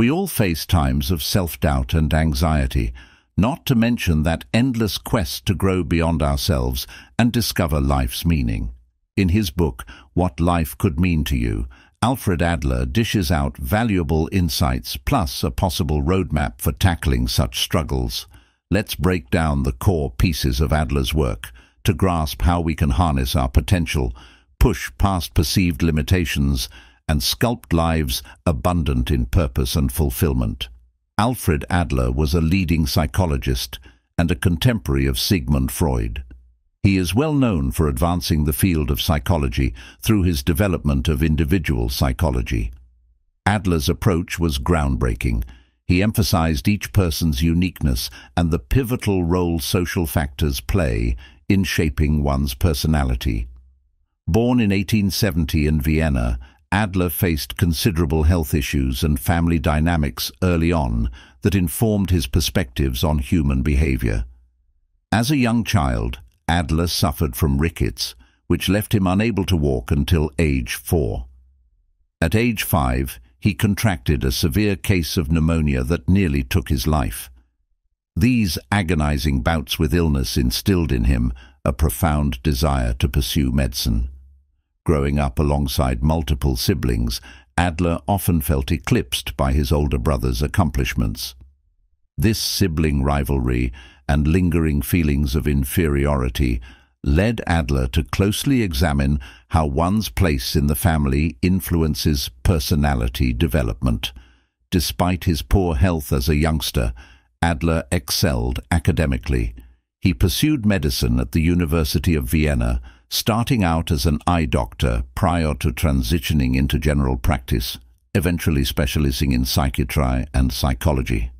We all face times of self-doubt and anxiety, not to mention that endless quest to grow beyond ourselves and discover life's meaning. In his book, What Life Could Mean to You, Alfred Adler dishes out valuable insights plus a possible roadmap for tackling such struggles. Let's break down the core pieces of Adler's work to grasp how we can harness our potential, push past perceived limitations, and sculpt lives abundant in purpose and fulfillment. Alfred Adler was a leading psychologist and a contemporary of Sigmund Freud. He is well known for advancing the field of psychology through his development of individual psychology. Adler's approach was groundbreaking. He emphasized each person's uniqueness and the pivotal role social factors play in shaping one's personality. Born in 1870 in Vienna, Adler faced considerable health issues and family dynamics early on that informed his perspectives on human behavior. As a young child, Adler suffered from rickets, which left him unable to walk until age four. At age five, he contracted a severe case of pneumonia that nearly took his life. These agonizing bouts with illness instilled in him a profound desire to pursue medicine. Growing up alongside multiple siblings, Adler often felt eclipsed by his older brother's accomplishments. This sibling rivalry and lingering feelings of inferiority led Adler to closely examine how one's place in the family influences personality development. Despite his poor health as a youngster, Adler excelled academically. He pursued medicine at the University of Vienna, starting out as an eye doctor prior to transitioning into general practice, eventually specializing in psychiatry and psychology.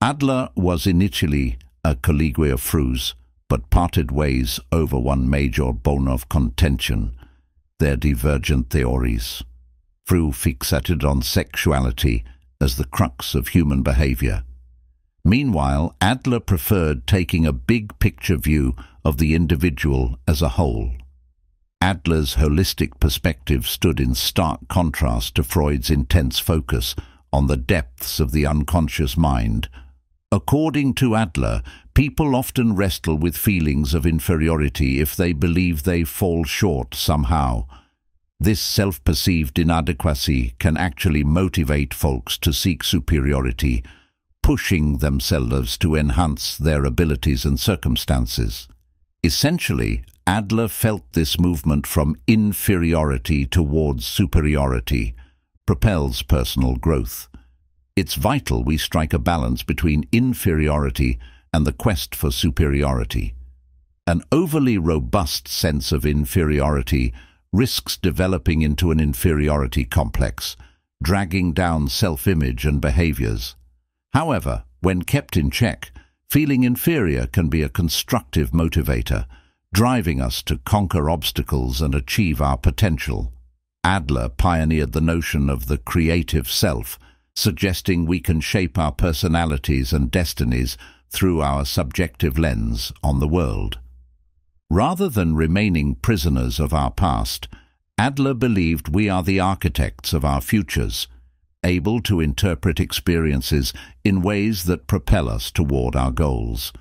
Adler was initially a colleague of Freud's, but parted ways over one major bone of contention, their divergent theories. Freud fixated on sexuality as the crux of human behavior. Meanwhile, Adler preferred taking a big-picture view of the individual as a whole. Adler's holistic perspective stood in stark contrast to Freud's intense focus on the depths of the unconscious mind. According to Adler, people often wrestle with feelings of inferiority if they believe they fall short somehow. This self-perceived inadequacy can actually motivate folks to seek superiority, pushing themselves to enhance their abilities and circumstances. Essentially, Adler felt this movement from inferiority towards superiority propels personal growth. It's vital we strike a balance between inferiority and the quest for superiority. An overly robust sense of inferiority risks developing into an inferiority complex, dragging down self-image and behaviors. However, when kept in check, Feeling inferior can be a constructive motivator, driving us to conquer obstacles and achieve our potential. Adler pioneered the notion of the creative self, suggesting we can shape our personalities and destinies through our subjective lens on the world. Rather than remaining prisoners of our past, Adler believed we are the architects of our futures, able to interpret experiences in ways that propel us toward our goals.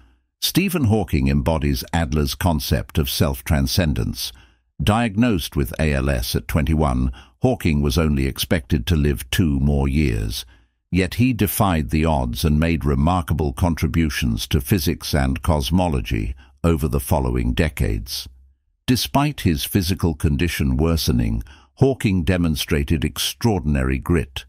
Stephen Hawking embodies Adler's concept of self-transcendence. Diagnosed with ALS at 21, Hawking was only expected to live two more years. Yet he defied the odds and made remarkable contributions to physics and cosmology over the following decades. Despite his physical condition worsening, Hawking demonstrated extraordinary grit.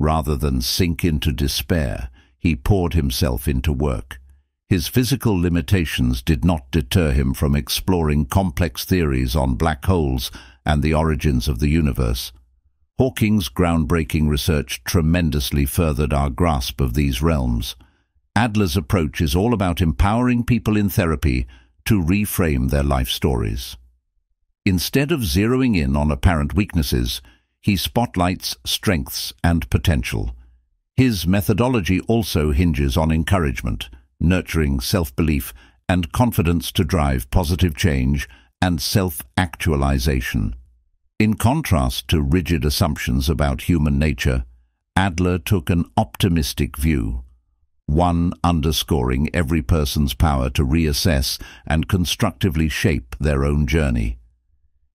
Rather than sink into despair, he poured himself into work. His physical limitations did not deter him from exploring complex theories on black holes and the origins of the universe. Hawking's groundbreaking research tremendously furthered our grasp of these realms. Adler's approach is all about empowering people in therapy to reframe their life stories. Instead of zeroing in on apparent weaknesses, he spotlights strengths and potential. His methodology also hinges on encouragement, nurturing self-belief and confidence to drive positive change and self-actualization. In contrast to rigid assumptions about human nature, Adler took an optimistic view, one underscoring every person's power to reassess and constructively shape their own journey.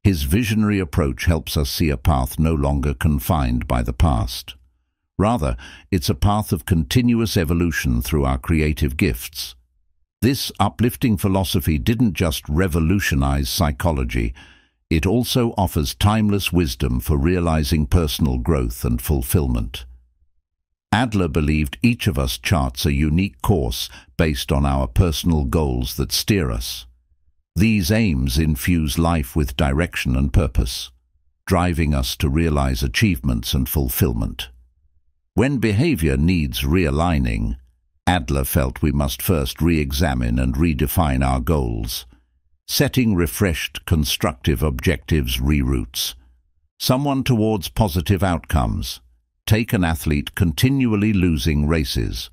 His visionary approach helps us see a path no longer confined by the past. Rather, it's a path of continuous evolution through our creative gifts. This uplifting philosophy didn't just revolutionize psychology, it also offers timeless wisdom for realizing personal growth and fulfillment. Adler believed each of us charts a unique course based on our personal goals that steer us. These aims infuse life with direction and purpose, driving us to realize achievements and fulfillment. When behavior needs realigning, Adler felt we must first re-examine and redefine our goals. Setting refreshed, constructive objectives reroutes. Someone towards positive outcomes. Take an athlete continually losing races.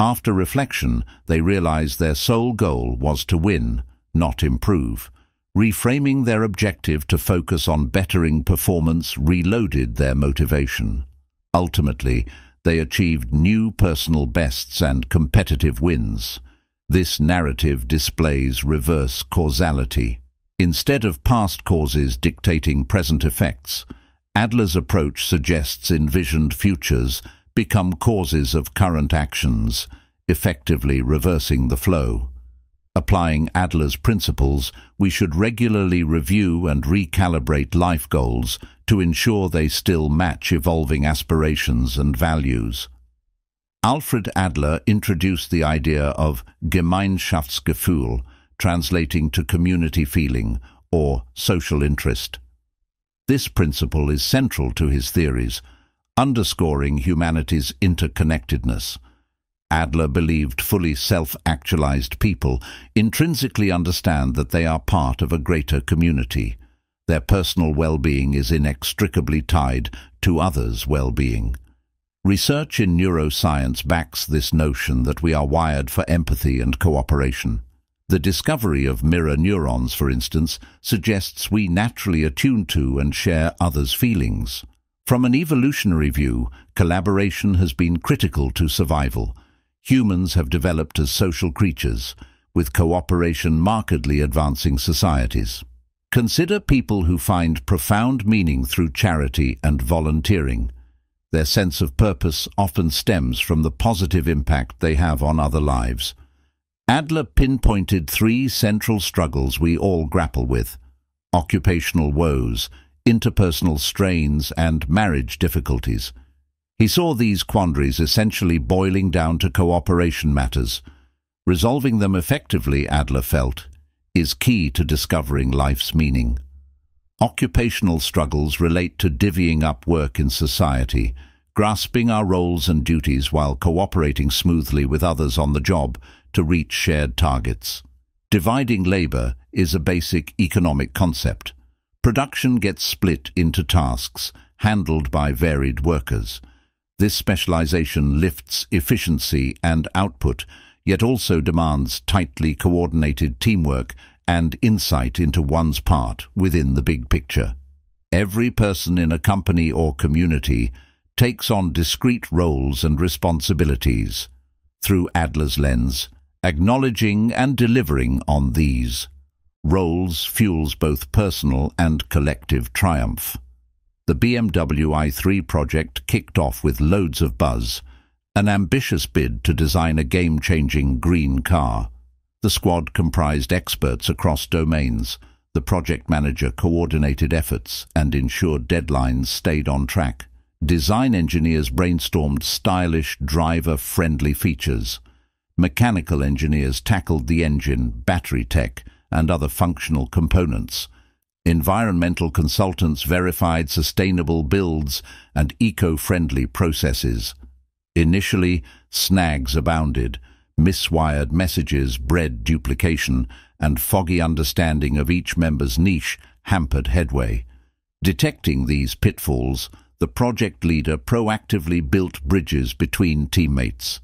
After reflection, they realize their sole goal was to win, not improve. Reframing their objective to focus on bettering performance reloaded their motivation. Ultimately, they achieved new personal bests and competitive wins. This narrative displays reverse causality. Instead of past causes dictating present effects, Adler's approach suggests envisioned futures become causes of current actions, effectively reversing the flow. Applying Adler's principles, we should regularly review and recalibrate life goals to ensure they still match evolving aspirations and values. Alfred Adler introduced the idea of Gemeinschaftsgefühl, translating to community feeling or social interest. This principle is central to his theories, underscoring humanity's interconnectedness. Adler believed fully self-actualized people intrinsically understand that they are part of a greater community. Their personal well-being is inextricably tied to others' well-being. Research in neuroscience backs this notion that we are wired for empathy and cooperation. The discovery of mirror neurons, for instance, suggests we naturally attune to and share others' feelings. From an evolutionary view, collaboration has been critical to survival, humans have developed as social creatures, with cooperation markedly advancing societies. Consider people who find profound meaning through charity and volunteering. Their sense of purpose often stems from the positive impact they have on other lives. Adler pinpointed three central struggles we all grapple with. Occupational woes, interpersonal strains and marriage difficulties. He saw these quandaries essentially boiling down to cooperation matters. Resolving them effectively, Adler felt, is key to discovering life's meaning. Occupational struggles relate to divvying up work in society, grasping our roles and duties while cooperating smoothly with others on the job to reach shared targets. Dividing labour is a basic economic concept. Production gets split into tasks, handled by varied workers. This specialization lifts efficiency and output, yet also demands tightly coordinated teamwork and insight into one's part within the big picture. Every person in a company or community takes on discrete roles and responsibilities through Adler's lens, acknowledging and delivering on these. Roles fuels both personal and collective triumph. The BMW i3 project kicked off with loads of buzz, an ambitious bid to design a game-changing green car. The squad comprised experts across domains. The project manager coordinated efforts and ensured deadlines stayed on track. Design engineers brainstormed stylish, driver-friendly features. Mechanical engineers tackled the engine, battery tech, and other functional components. Environmental consultants verified sustainable builds and eco-friendly processes. Initially, snags abounded. Miswired messages bred duplication, and foggy understanding of each member's niche hampered headway. Detecting these pitfalls, the project leader proactively built bridges between teammates.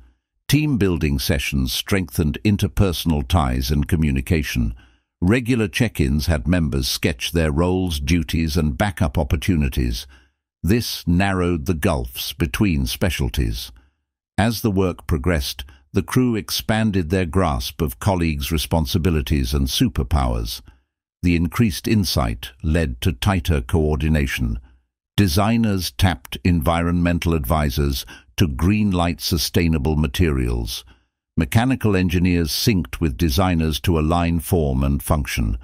Team-building sessions strengthened interpersonal ties and communication, Regular check-ins had members sketch their roles, duties and backup opportunities. This narrowed the gulfs between specialties. As the work progressed, the crew expanded their grasp of colleagues' responsibilities and superpowers. The increased insight led to tighter coordination. Designers tapped environmental advisors to green-light sustainable materials. Mechanical engineers synced with designers to align form and function.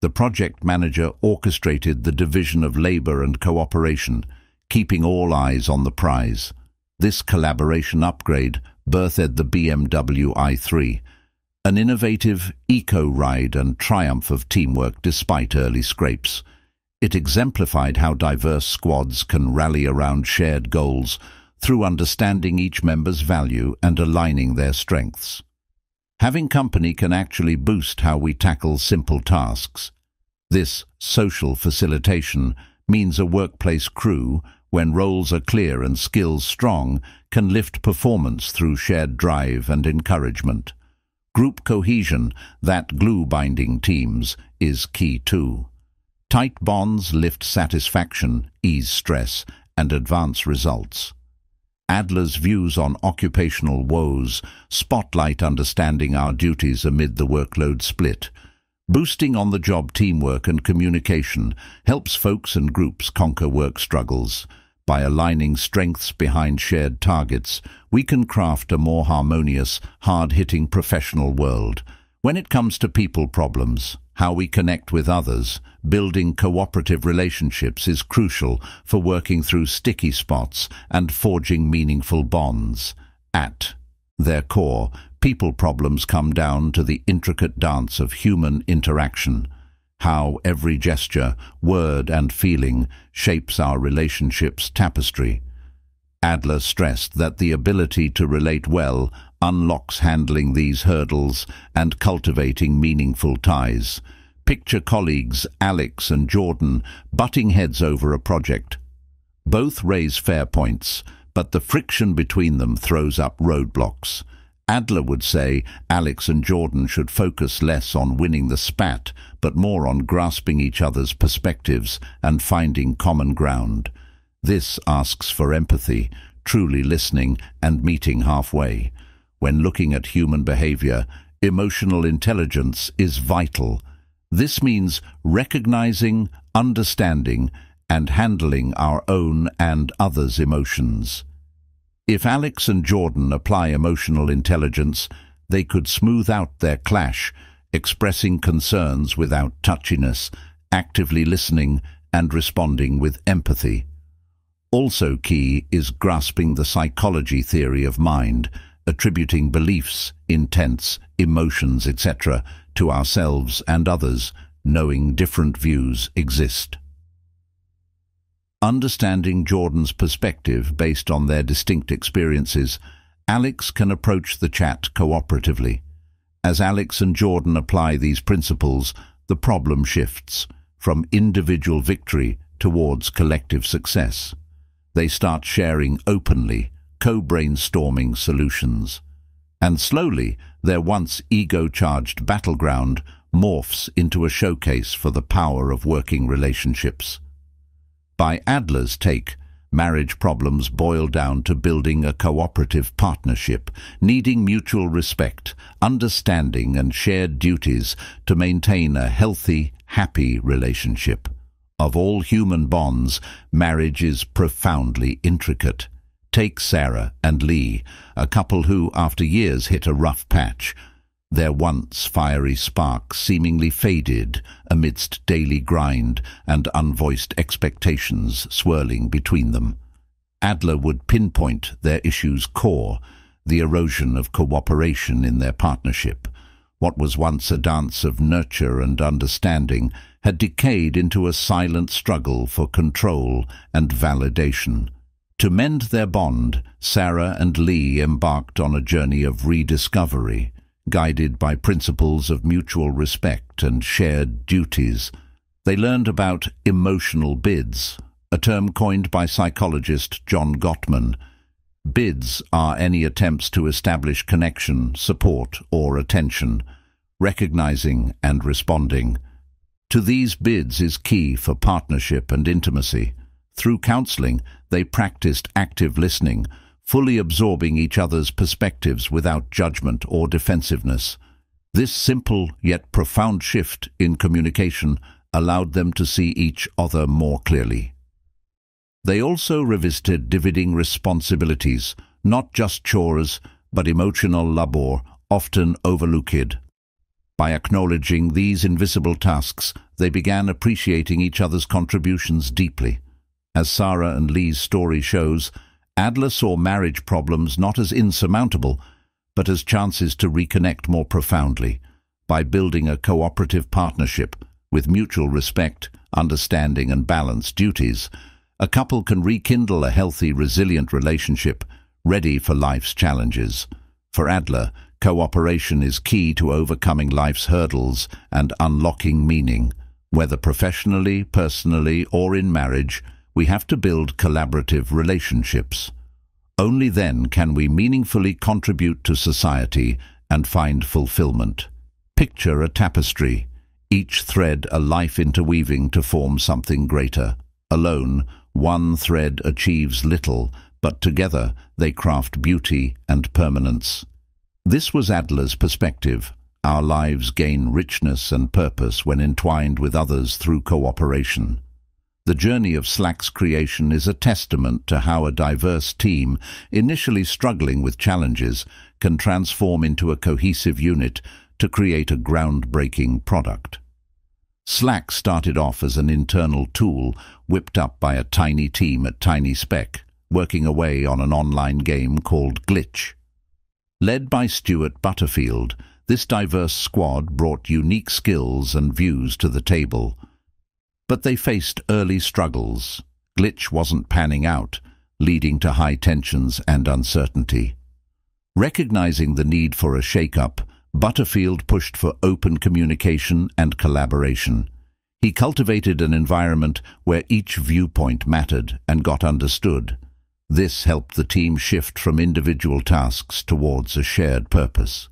The project manager orchestrated the division of labor and cooperation, keeping all eyes on the prize. This collaboration upgrade birthed the BMW i3, an innovative eco-ride and triumph of teamwork despite early scrapes. It exemplified how diverse squads can rally around shared goals through understanding each member's value and aligning their strengths. Having company can actually boost how we tackle simple tasks. This social facilitation means a workplace crew, when roles are clear and skills strong, can lift performance through shared drive and encouragement. Group cohesion, that glue binding teams, is key too. Tight bonds lift satisfaction, ease stress, and advance results. Adler's views on occupational woes spotlight understanding our duties amid the workload split. Boosting on-the-job teamwork and communication helps folks and groups conquer work struggles. By aligning strengths behind shared targets, we can craft a more harmonious, hard-hitting professional world. When it comes to people problems, how we connect with others, building cooperative relationships is crucial for working through sticky spots and forging meaningful bonds. At their core, people problems come down to the intricate dance of human interaction how every gesture, word and feeling shapes our relationship's tapestry. Adler stressed that the ability to relate well unlocks handling these hurdles and cultivating meaningful ties. Picture colleagues Alex and Jordan butting heads over a project. Both raise fair points, but the friction between them throws up roadblocks. Adler would say Alex and Jordan should focus less on winning the spat, but more on grasping each other's perspectives and finding common ground. This asks for empathy, truly listening and meeting halfway. When looking at human behavior, emotional intelligence is vital. This means recognizing, understanding, and handling our own and others' emotions. If Alex and Jordan apply emotional intelligence, they could smooth out their clash, expressing concerns without touchiness, actively listening and responding with empathy. Also key is grasping the psychology theory of mind, attributing beliefs, intents, emotions, etc. to ourselves and others, knowing different views exist. Understanding Jordan's perspective based on their distinct experiences, Alex can approach the chat cooperatively. As Alex and Jordan apply these principles, the problem shifts from individual victory towards collective success. They start sharing openly, co-brainstorming solutions. And slowly, their once ego-charged battleground morphs into a showcase for the power of working relationships. By Adler's take, marriage problems boil down to building a cooperative partnership, needing mutual respect, understanding and shared duties to maintain a healthy, happy relationship. Of all human bonds, marriage is profoundly intricate. Take Sarah and Lee, a couple who, after years, hit a rough patch. Their once fiery spark seemingly faded amidst daily grind and unvoiced expectations swirling between them. Adler would pinpoint their issue's core, the erosion of cooperation in their partnership. What was once a dance of nurture and understanding had decayed into a silent struggle for control and validation. To mend their bond, Sarah and Lee embarked on a journey of rediscovery, guided by principles of mutual respect and shared duties. They learned about emotional bids, a term coined by psychologist John Gottman. Bids are any attempts to establish connection, support or attention, recognizing and responding. To these bids is key for partnership and intimacy. Through counseling, they practiced active listening, fully absorbing each other's perspectives without judgment or defensiveness. This simple yet profound shift in communication allowed them to see each other more clearly. They also revisited dividing responsibilities, not just chores, but emotional labor, often overlooked. By acknowledging these invisible tasks, they began appreciating each other's contributions deeply. As Sarah and Lee's story shows, Adler saw marriage problems not as insurmountable, but as chances to reconnect more profoundly by building a cooperative partnership with mutual respect, understanding and balanced duties. A couple can rekindle a healthy, resilient relationship ready for life's challenges. For Adler, cooperation is key to overcoming life's hurdles and unlocking meaning. Whether professionally, personally or in marriage, we have to build collaborative relationships. Only then can we meaningfully contribute to society and find fulfillment. Picture a tapestry, each thread a life interweaving to form something greater. Alone, one thread achieves little, but together they craft beauty and permanence. This was Adler's perspective. Our lives gain richness and purpose when entwined with others through cooperation. The journey of Slack's creation is a testament to how a diverse team, initially struggling with challenges, can transform into a cohesive unit to create a groundbreaking product. Slack started off as an internal tool whipped up by a tiny team at Tiny Speck, working away on an online game called Glitch. Led by Stewart Butterfield, this diverse squad brought unique skills and views to the table, but they faced early struggles. Glitch wasn't panning out, leading to high tensions and uncertainty. Recognizing the need for a shake-up, Butterfield pushed for open communication and collaboration. He cultivated an environment where each viewpoint mattered and got understood. This helped the team shift from individual tasks towards a shared purpose.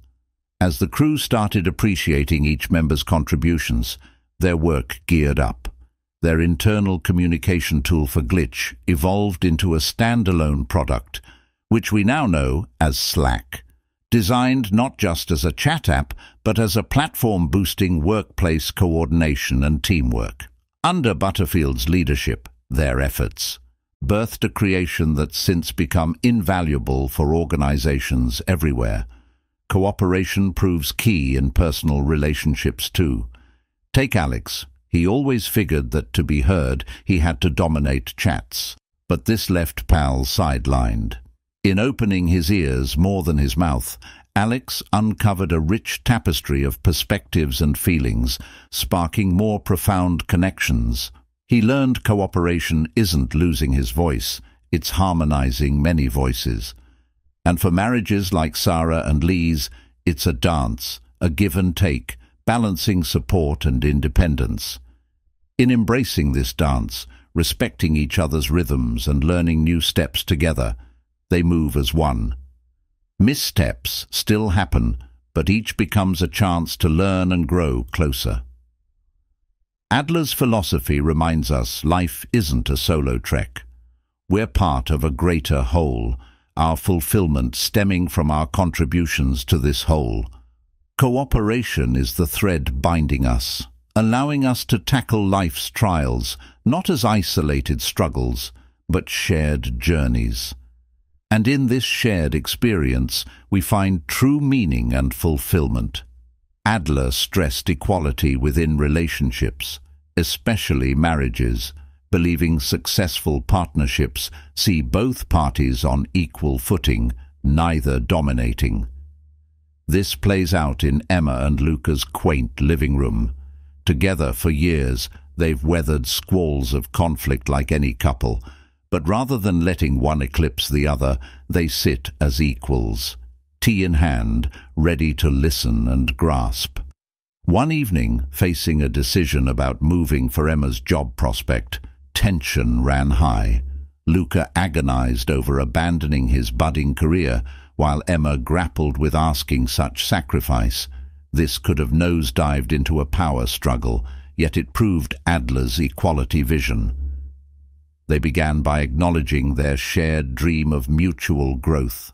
As the crew started appreciating each member's contributions, their work geared up their internal communication tool for Glitch evolved into a standalone product, which we now know as Slack, designed not just as a chat app, but as a platform boosting workplace coordination and teamwork. Under Butterfield's leadership, their efforts birthed a creation that's since become invaluable for organizations everywhere. Cooperation proves key in personal relationships too. Take Alex, he always figured that to be heard, he had to dominate chats. But this left Pal sidelined. In opening his ears more than his mouth, Alex uncovered a rich tapestry of perspectives and feelings, sparking more profound connections. He learned cooperation isn't losing his voice, it's harmonizing many voices. And for marriages like Sarah and Lee's, it's a dance, a give and take, balancing support and independence. In embracing this dance, respecting each other's rhythms and learning new steps together, they move as one. Missteps still happen, but each becomes a chance to learn and grow closer. Adler's philosophy reminds us life isn't a solo trek. We're part of a greater whole, our fulfillment stemming from our contributions to this whole. Cooperation is the thread binding us allowing us to tackle life's trials not as isolated struggles, but shared journeys. And in this shared experience, we find true meaning and fulfillment. Adler stressed equality within relationships, especially marriages, believing successful partnerships see both parties on equal footing, neither dominating. This plays out in Emma and Luca's quaint living room, Together for years, they've weathered squalls of conflict like any couple, but rather than letting one eclipse the other, they sit as equals, tea in hand, ready to listen and grasp. One evening, facing a decision about moving for Emma's job prospect, tension ran high. Luca agonized over abandoning his budding career, while Emma grappled with asking such sacrifice. This could have nosedived into a power struggle, yet it proved Adler's equality vision. They began by acknowledging their shared dream of mutual growth.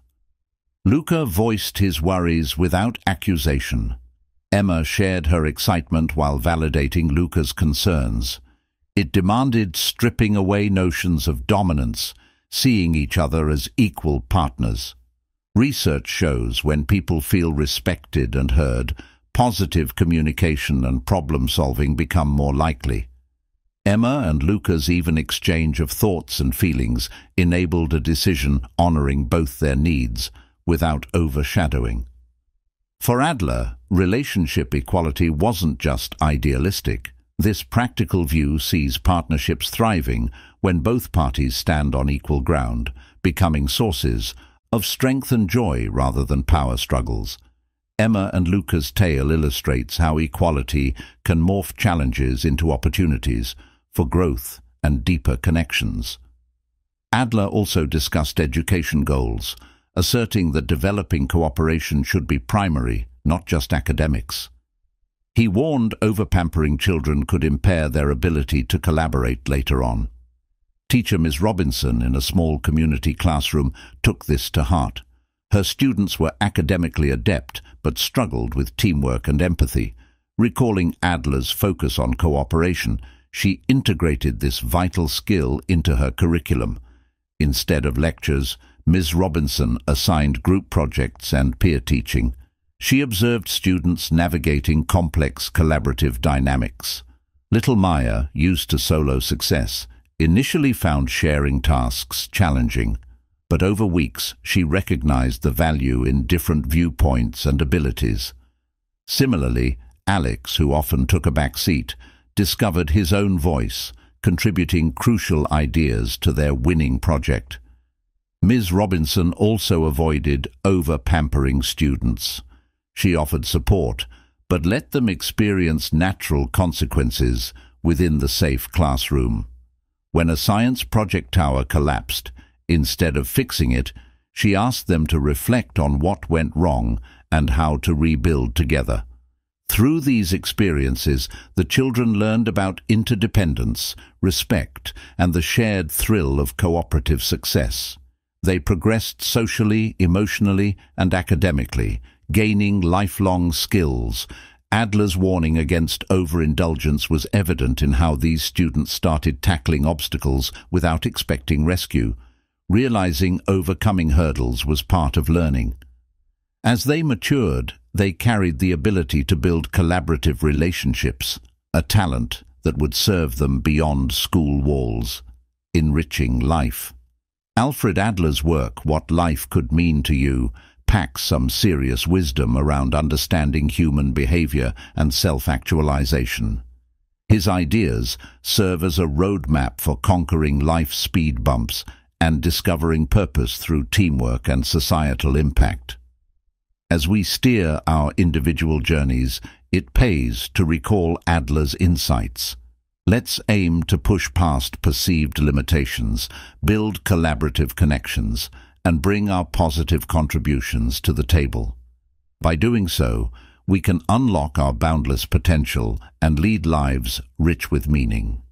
Luca voiced his worries without accusation. Emma shared her excitement while validating Luca's concerns. It demanded stripping away notions of dominance, seeing each other as equal partners. Research shows when people feel respected and heard, positive communication and problem-solving become more likely. Emma and Luca's even exchange of thoughts and feelings enabled a decision honoring both their needs without overshadowing. For Adler, relationship equality wasn't just idealistic. This practical view sees partnerships thriving when both parties stand on equal ground, becoming sources of strength and joy rather than power struggles. Emma and Luca's tale illustrates how equality can morph challenges into opportunities for growth and deeper connections. Adler also discussed education goals, asserting that developing cooperation should be primary, not just academics. He warned over-pampering children could impair their ability to collaborate later on. Teacher Ms. Robinson in a small community classroom took this to heart. Her students were academically adept but struggled with teamwork and empathy. Recalling Adler's focus on cooperation, she integrated this vital skill into her curriculum. Instead of lectures, Ms. Robinson assigned group projects and peer teaching. She observed students navigating complex collaborative dynamics. Little Maya, used to solo success, initially found sharing tasks challenging, but over weeks she recognized the value in different viewpoints and abilities. Similarly, Alex, who often took a back seat, discovered his own voice, contributing crucial ideas to their winning project. Ms. Robinson also avoided over-pampering students. She offered support, but let them experience natural consequences within the safe classroom. When a science project tower collapsed, instead of fixing it, she asked them to reflect on what went wrong and how to rebuild together. Through these experiences, the children learned about interdependence, respect, and the shared thrill of cooperative success. They progressed socially, emotionally, and academically, gaining lifelong skills. Adler's warning against overindulgence was evident in how these students started tackling obstacles without expecting rescue, realizing overcoming hurdles was part of learning. As they matured, they carried the ability to build collaborative relationships, a talent that would serve them beyond school walls, enriching life. Alfred Adler's work, What Life Could Mean to You, packs some serious wisdom around understanding human behavior and self-actualization. His ideas serve as a roadmap for conquering life's speed bumps and discovering purpose through teamwork and societal impact. As we steer our individual journeys, it pays to recall Adler's insights. Let's aim to push past perceived limitations, build collaborative connections, and bring our positive contributions to the table. By doing so, we can unlock our boundless potential and lead lives rich with meaning.